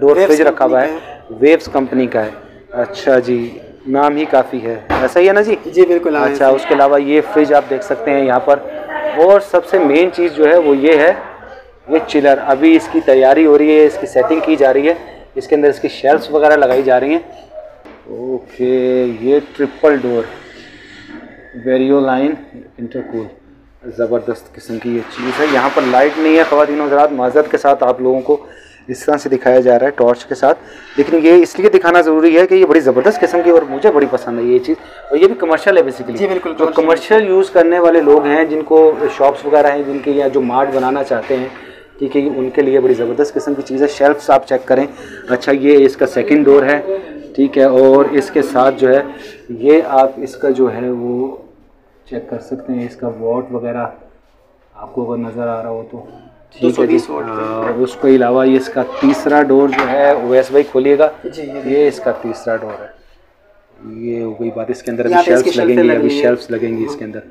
[SPEAKER 2] डोर फ्रिज रखा हुआ है वेव्स कंपनी का है। अच्छा जी नाम ही काफ़ी है। ऐसा ही है ना जी?
[SPEAKER 1] जी बिल्कुल हाँ,
[SPEAKER 2] अच्छा उसके अलावा ये फ्रिज आप देख सकते हैं यहाँ पर। और सबसे मेन चीज़ जो है वो ये है ये चिलर अभी इसकी तैयारी हो रही है इसकी सेटिंग की जा रही है। इसके अंदर इसकी शेल्फ्स वगैरह लगाई जा रही हैं। ओके ये ट्रिपल डोर वेरियो लाइन इंटरकूल ज़बरदस्त किस्म की ये चीज़ है। यहाँ पर लाइट नहीं है ख़वान हजरात माजरत के साथ आप लोगों को इस तरह से दिखाया जा रहा है टॉर्च के साथ। लेकिन ये इसलिए दिखाना ज़रूरी है कि ये बड़ी ज़बरदस्त किस्म की और मुझे बड़ी पसंद है ये चीज़। और ये भी कमर्शियल है बेसिकली
[SPEAKER 1] जी, बिल्कुल,
[SPEAKER 2] जो कमर्शियल यूज़ करने वाले लोग हैं जिनको शॉप्स वगैरह हैं जिनके या जो मार्ट बनाना चाहते हैं ठीक है उनके लिए बड़ी ज़बरदस्त किस्म की चीज़ है। शेल्फ्स आप चेक करें। अच्छा ये इसका सेकेंड डोर है ठीक है और इसके साथ जो है ये आप इसका जो है वो चेक कर सकते हैं। इसका वॉट वगैरह आपको अगर नज़र आ रहा हो तो। ठीक है जी।
[SPEAKER 1] 220 वॉट
[SPEAKER 2] हाँ, उसके अलावा ये इसका तीसरा डोर जो है वैस भाई खोलिएगा।
[SPEAKER 1] ये
[SPEAKER 2] इसका तीसरा डोर है। ये हो गई बात इसके अंदर अभी
[SPEAKER 1] शेल्फ
[SPEAKER 2] शेल्फ्स लगेंगी अभी
[SPEAKER 1] शेल्फ
[SPEAKER 2] शेल्फ्स लगेंगी इसके अंदर।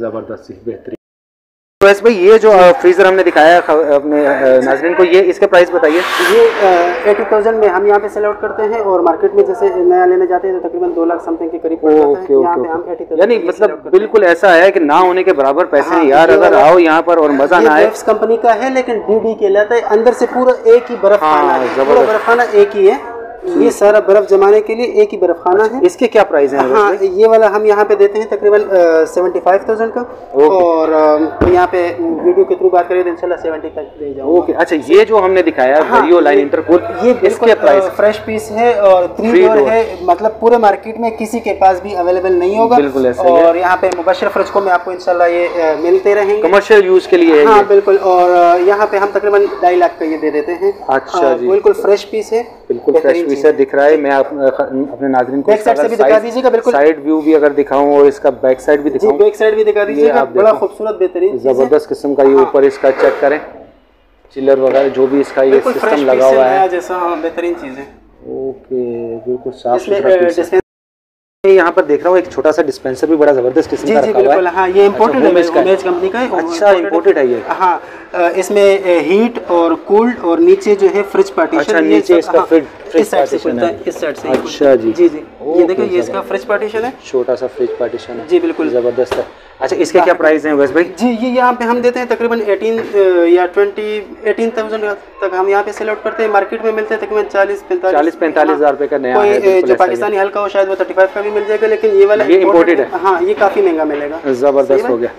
[SPEAKER 2] ज़बरदस्त बेहतरीन। तो वैसे भाई ये जो फ्रीज़र हमने दिखाया अपने नाजरीन को ये इसके प्राइस बताइए
[SPEAKER 1] ये एटी थाउज़ेंड में हम यहाँ पे सेल आउट करते हैं और मार्केट में जैसे नया लेने जाते हैं तो तकरीबन दो लाख समथिंग के करीब पड़ जाता है
[SPEAKER 2] ओके
[SPEAKER 1] यहाँ
[SPEAKER 2] ओके
[SPEAKER 1] पे हम
[SPEAKER 2] ओके
[SPEAKER 1] 80,000
[SPEAKER 2] यानी मतलब
[SPEAKER 1] हैं।
[SPEAKER 2] बिल्कुल ऐसा है कि ना होने के बराबर पैसे हैं
[SPEAKER 1] हाँ,
[SPEAKER 2] यार अगर आओ यहाँ पर और मज़ा
[SPEAKER 1] ये
[SPEAKER 2] ना आए
[SPEAKER 1] कंपनी का है लेकिन डीडी कहलाता है अंदर से पूरा एक ही बर्फ़
[SPEAKER 2] हाँ,
[SPEAKER 1] खाना है पूरा
[SPEAKER 2] ज़बरदस्त।
[SPEAKER 1] बर्फ़ खाना एक ही है ये सारा बर्फ़ जमाने के लिए एक ही बर्फ़ खाना है।
[SPEAKER 2] इसके क्या प्राइस है
[SPEAKER 1] हाँ ये वाला हम यहाँ पे देते हैं तकरीबन सेवेंटी फाइव थाउज़ेंड का। और तो यहाँ पे वीडियो के थ्रू बात करें तो इंशाल्लाह सेवेंटी तक दे जाऊँगा।
[SPEAKER 2] ओके अच्छा ये जो हमने दिखाया
[SPEAKER 1] हाँ,
[SPEAKER 2] वेरियो लाइन
[SPEAKER 1] ये- ये
[SPEAKER 2] इसके प्राइस
[SPEAKER 1] फ्रेश पीस है और थ्री डोर है। मतलब पूरे मार्केट में किसी के पास भी अवेलेबल नहीं होगा।
[SPEAKER 2] बिल्कुल ही है।
[SPEAKER 1] और यहाँ पे मुबशर फ्रिज को में आपको इनशाला ये मिलते रहेंगे।
[SPEAKER 2] कमर्शियल यूज़ के लिए हाँ
[SPEAKER 1] बिल्कुल और यहाँ पे हम तकरीबन ढाई लाख का ये दे देते हैं।
[SPEAKER 2] अच्छा
[SPEAKER 1] बिल्कुल फ्रेश पीस है।
[SPEAKER 2] बिल्कुल फ्रेश पीस है। दिख रहा है। मैं आप, अपने नाजरीन को
[SPEAKER 1] Back side से भी दिखा दीजिएगा, बिल्कुल।
[SPEAKER 2] साइड व्यू भी अगर दिखाऊँ और इसका बैक साइड भी दिखाऊँ
[SPEAKER 1] बैक साइड भी दिखा
[SPEAKER 2] दीजिए
[SPEAKER 1] बड़ा खूबसूरत बेहतरीन
[SPEAKER 2] ज़बरदस्त किस्म का ये
[SPEAKER 1] हाँ।
[SPEAKER 2] ऊपर इसका चेक करें। चिलर वगैरह जो भी इसका ये सिस्टम लगा हुआ है
[SPEAKER 1] जैसा हाँ बेहतरीन चीज़ है।
[SPEAKER 2] ओके बिल्कुल साफ़ सुथरा
[SPEAKER 1] अ,
[SPEAKER 2] पीस है।
[SPEAKER 1] डिस्पेंस
[SPEAKER 2] मैं यहाँ पर देख रहा हूँ एक छोटा सा डिस्पेंसर भी बड़ा ज़बरदस्त किस्म
[SPEAKER 1] जी
[SPEAKER 2] का
[SPEAKER 1] जी
[SPEAKER 2] रखा हुआ
[SPEAKER 1] बिल्कुल।
[SPEAKER 2] है।
[SPEAKER 1] हाँ ये इम्पोर्टेड है
[SPEAKER 2] Homage है।
[SPEAKER 1] कंपनी का है।
[SPEAKER 2] अच्छा इम्पोर्टेड है। ये।
[SPEAKER 1] हाँ इसमें हीट और कूल्ड और नीचे जो है फ्रिज पार्टीशन
[SPEAKER 2] अच्छा, नीचे इसका फ्रिज fridge
[SPEAKER 1] इस साइड से खुलता
[SPEAKER 2] है।
[SPEAKER 1] है। इस साइड से
[SPEAKER 2] अच्छा जी।
[SPEAKER 1] जी जी। ये
[SPEAKER 2] देखिए
[SPEAKER 1] देखो ये इसका फ्रिज पार्टीशन है।
[SPEAKER 2] छोटा सा फ्रिज पार्टीशन है।
[SPEAKER 1] जी बिल्कुल।
[SPEAKER 2] ज़बरदस्त है। अच्छा इसके क्या प्राइस हैं वैस भाई?
[SPEAKER 1] जी ये यहाँ पे हम देते हैं तकरीबन 18 या 20 18,000 तक हम यहाँ पे सेल आउट करते हैं। मार्केट में मिलते हैं तकरीबन 40 45
[SPEAKER 2] चालीस पैंतालीस हज़ार रुपए का नया
[SPEAKER 1] कोई
[SPEAKER 2] है
[SPEAKER 1] जो पाकिस्तानी हल्का हो शायद वो 35 का भी मिल जाएगा लेकिन ये वाला
[SPEAKER 2] ये imported है।
[SPEAKER 1] हाँ ये काफ़ी महँगा मिलेगा।
[SPEAKER 2] ज़बरदस्त हो गया।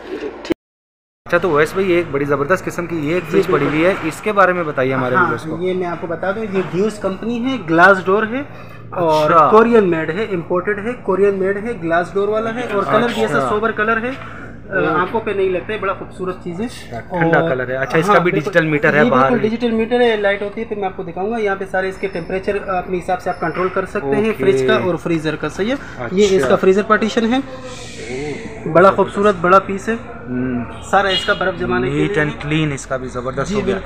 [SPEAKER 2] अच्छा तो वैस भाई एक बड़ी ज़बरदस्त किस्म की ये एक फ्रिज पड़ी हुई है। इसके बारे में बताइए हमारे
[SPEAKER 1] हाँ,
[SPEAKER 2] को।
[SPEAKER 1] ये मैं आपको बता दूँ ये ड्यूस कंपनी है ग्लास डोर है। और
[SPEAKER 2] अच्छा।
[SPEAKER 1] कोरियन मेड है इंपोर्टेड है कोरियन मेड है ग्लास डोर वाला है और कलर भी ऐसा
[SPEAKER 2] अच्छा।
[SPEAKER 1] सोबर कलर है। आँखों पे नहीं लगता है बड़ा खूबसूरत चीज़ है।
[SPEAKER 2] ठंडा कलर है। अच्छा, इसका भी डिजिटल मीटर है बाहर
[SPEAKER 1] डिजिटल मीटर है लाइट होती है फिर मैं आपको दिखाऊँगा। यहाँ पे सारे इसके टेम्परेचर अपने हिसाब से आप कंट्रोल कर सकते हैं फ्रिज का और फ्रीजर का सही है? ये
[SPEAKER 2] अच्छा।
[SPEAKER 1] इसका फ्रीजर पार्टीशन है। बड़ा खूबसूरत बड़ा पीस है। सारा इसका बर्फ़ जमाने
[SPEAKER 2] नीट एंड क्लीन इसका भी ज़बरदस्त हो गया।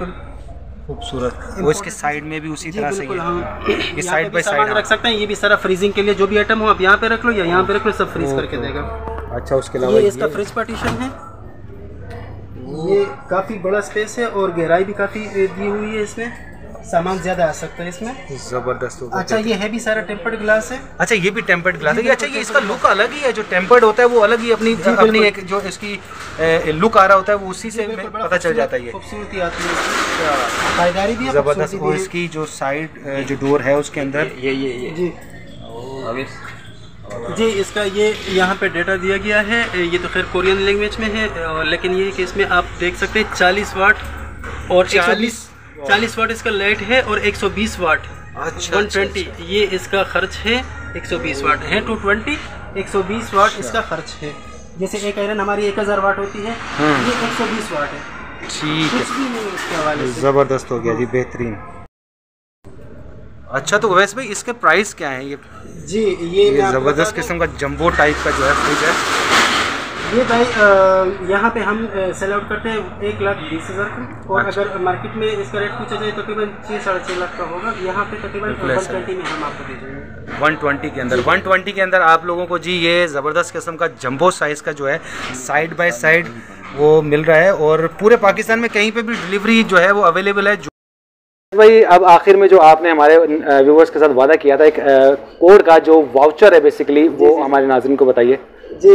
[SPEAKER 2] खूबसूरत वो इसके साइड में भी उसी तरह से हाँ। ये साइड बाय साइड
[SPEAKER 1] रख सकते हैं ये भी सारा फ्रीजिंग के लिए जो भी आइटम हो आप यहाँ पे रख लो या यहाँ पे रख लो सब फ्रीज करके देगा।
[SPEAKER 2] अच्छा उसके अलावा
[SPEAKER 1] ये इसका फ्रिज पार्टीशन है। ये काफ़ी बड़ा स्पेस है और गहराई भी काफ़ी दी हुई है इसमें। सामान ज़्यादा आ सकता है इसमें?
[SPEAKER 2] ज़बरदस्त हो गया
[SPEAKER 1] अच्छा ये है भी सारा टेम्पर्ड ग्लास है।
[SPEAKER 2] अच्छा ये भी टेम्पर्ड ग्लास है। अच्छा ये इसका लुक अलग ही है। जो टेम्पर्ड होता है वो अलग ही अपनी अपनी एक जो इसकी लुक आ रहा होता है वो उसी से पता चल जाता है ये।
[SPEAKER 1] खूबसूरती आती है पायदारी भी
[SPEAKER 2] ज़बरदस्त। और इसकी जो साइड जो डोर है उसके अंदर।
[SPEAKER 3] ये ये ये
[SPEAKER 1] जी। जी इसका ये यहाँ पे डेटा दिया गया है। ये तो खैर कोरियन लैंग्वेज में है लेकिन ये है कि इसमें आप देख सकते हैं 40 वाट और 120 40 वाट इसका लाइट है और 120 वाट
[SPEAKER 2] अच्छा
[SPEAKER 1] 120 ये इसका खर्च है 120 वाट। है 220 120 वाट इसका खर्च है। जैसे एक आयरन हमारी 1000 वाट होती है ये 120 वाट है।
[SPEAKER 2] ठीक है।
[SPEAKER 1] कुछ भी नहीं है इसके हवाले से।
[SPEAKER 2] ज़बरदस्त हो गया जी बेहतरीन। अच्छा तो वैसे भाई इसके प्राइस क्या हैं? ये
[SPEAKER 1] जी ये,
[SPEAKER 2] ये ज़बरदस्त किस्म का जंबो टाइप का जो है फ्रिज है।
[SPEAKER 1] ये भाई यहाँ पे हम सेल आउट करते हैं एक लाख बीस हज़ार का। और
[SPEAKER 2] अच्छा।
[SPEAKER 1] अगर मार्केट में इसका रेट पूछा जाए तो तकरीबन छः साढ़े छः लाख का होगा। यहाँ पे तकरीबन वन ट्वेंटी में हम आपको दे देंगे।
[SPEAKER 2] 120 के अंदर। 120 के अंदर आप लोगों को जी ये ज़बरदस्त किस्म का जंबो साइज़ का जो है साइड बाय साइड वो मिल रहा है। और पूरे पाकिस्तान में कहीं पे भी डिलीवरी जो है वो अवेलेबल है जो भाई अब आखिर में जो आपने हमारे व्यूवर्स के साथ वादा किया था एक कोड का जो वाउचर है बेसिकली वो हमारे नाजरन को बताइए।
[SPEAKER 1] जी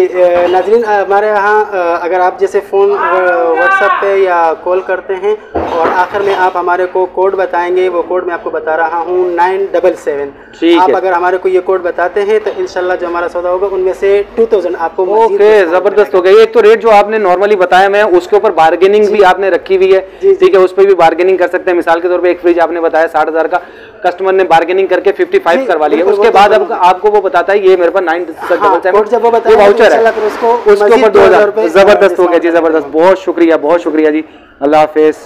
[SPEAKER 1] नाजरीन हमारे यहाँ अगर आप जैसे फ़ोन व्हाट्सएप पे या कॉल करते हैं और आखिर में आप हमारे को कोड बताएँगे वो कोड मैं आपको बता रहा हूँ नाइन डबल सेवन।
[SPEAKER 2] ठीक
[SPEAKER 1] आप। अगर हमारे को ये कोड बताते हैं तो इंशाल्लाह जो हमारा सौदा होगा उनमें से टू थाउज़ेंड आपको
[SPEAKER 2] ओके ज़बरदस्त हो गया। एक तो रेट जो आपने नॉर्मली बताया मैं उसके ऊपर बार्गेनिंग भी आपने रखी हुई है। ठीक है उस पर भी बार्गेनिंग कर सकते हैं। मिसाल के तौर पर एक फ्रिज आपने बताया साठ हज़ार का। कस्टमर ने बार्गेनिंग करके 55
[SPEAKER 1] जी,
[SPEAKER 2] करवा लिया। उसके
[SPEAKER 1] तो
[SPEAKER 2] बाद आपको वो बताता है ये मेरे पास नाइन
[SPEAKER 1] हाँ, कोड जब वो बताएगा
[SPEAKER 2] वाउचर है।
[SPEAKER 1] उसको
[SPEAKER 2] उसके ऊपर दो हज़ार ज़बरदस्त हो गया जी ज़बरदस्त। बहुत शुक्रिया बहुत शुक्रिया जी। अल्लाह हाफिज।